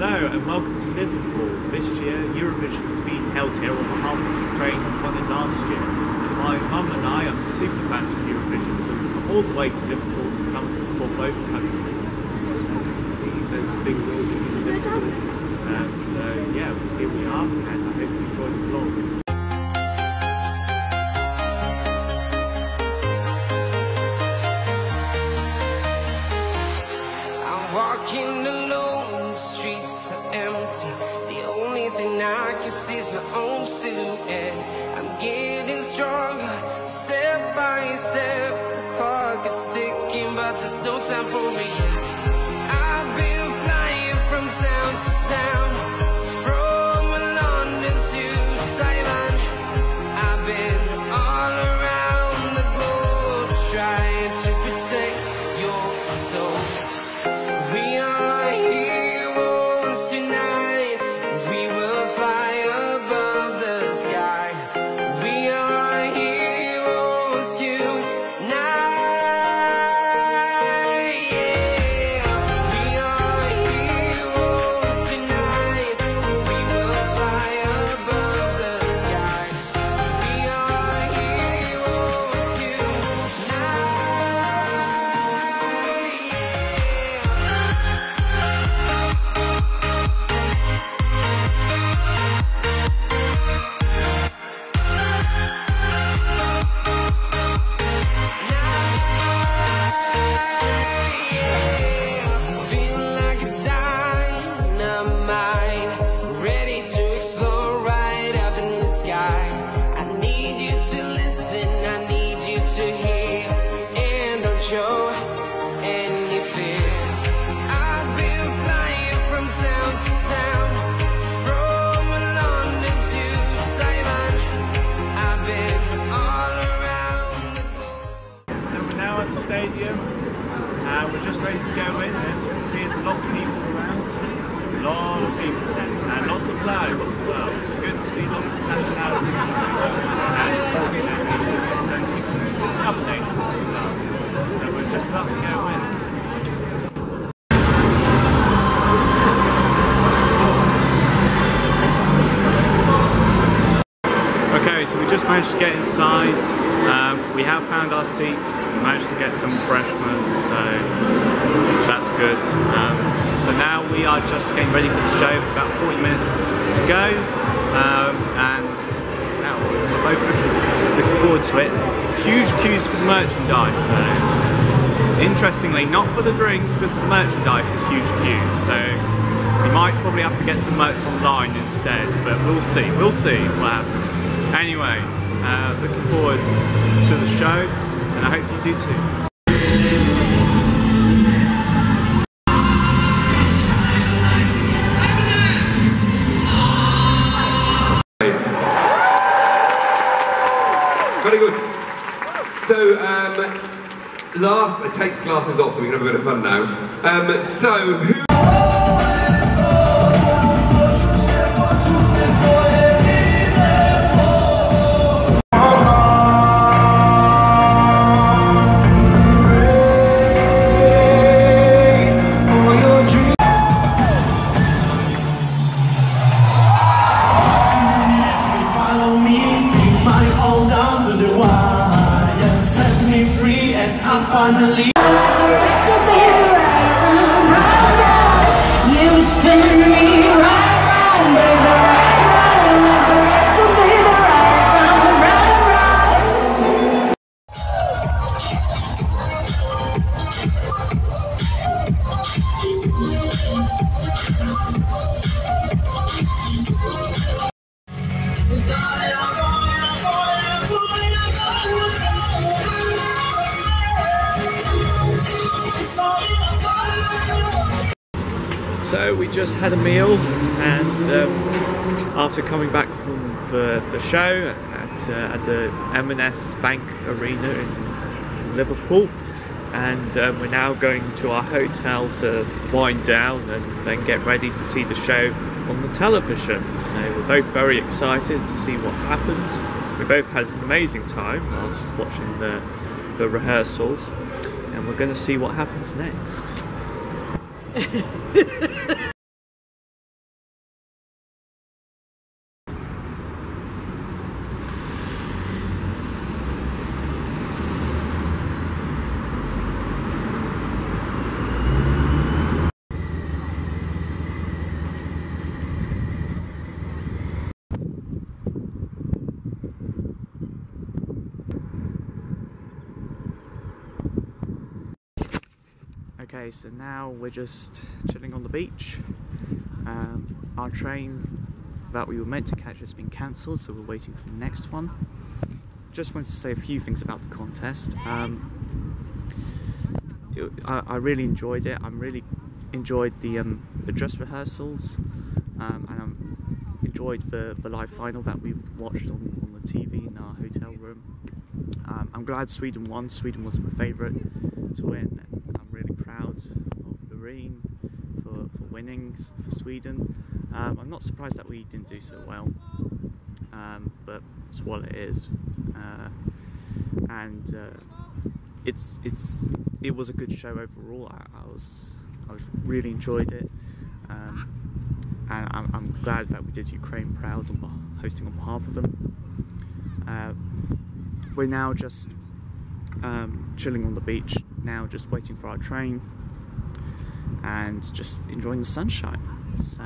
Hello and welcome to Liverpool. This year Eurovision is being held here on behalf of Ukraine and won it last year. My mum and I are super fans of Eurovision so we've come all the way to Liverpool to come and support both countries. There's the big building in Liverpool. Um, so yeah, here we are and I hope is my own silhouette. I'm getting stronger, step by step. The clock is ticking, but there's no time for me. I've been flying from town to town, get inside. Um, we have found our seats. We managed to get some refreshments, so that's good. Um, so now we are just getting ready for the show. It's about 40 minutes to go, um, and now we're both looking, forward to it. Huge queues for the merchandise, though. Interestingly, not for the drinks, but for the merchandise, it's huge queues. So we might probably have to get some merch online instead, but we'll see. We'll see what happens. Anyway, uh, looking forward to the show, and I hope you do too. Very good. So, um, last, it takes glasses off so we can have a bit of fun now. Um, so, who. So we just had a meal, and um, after coming back from the, the show at, uh, at the M&S Bank Arena in Liverpool, and um, we're now going to our hotel to wind down and then get ready to see the show on the television. So we're both very excited to see what happens. We both had an amazing time whilst watching the the rehearsals, and we're going to see what happens next. Okay, so now we're just chilling on the beach. Um, our train that we were meant to catch has been cancelled, so we're waiting for the next one. Just wanted to say a few things about the contest. Um, it- I, I really enjoyed it. I'm really enjoyed the um, the dress rehearsals, um, and I'm enjoyed the, the live final that we watched on, on the TV in our hotel room. Um, I'm glad Sweden won. Sweden was my favourite to win. For, for for Sweden. Um, I'm not surprised that we didn't do so well, um, but it's what it is. Uh, and uh, it's it's it was a good show overall. I, I was I was really enjoyed it, um, and I'm, I'm glad that we did Ukraine proud on hosting on behalf of them. Uh, we're now just um, chilling on the beach now, just waiting for our train and just enjoying the sunshine. So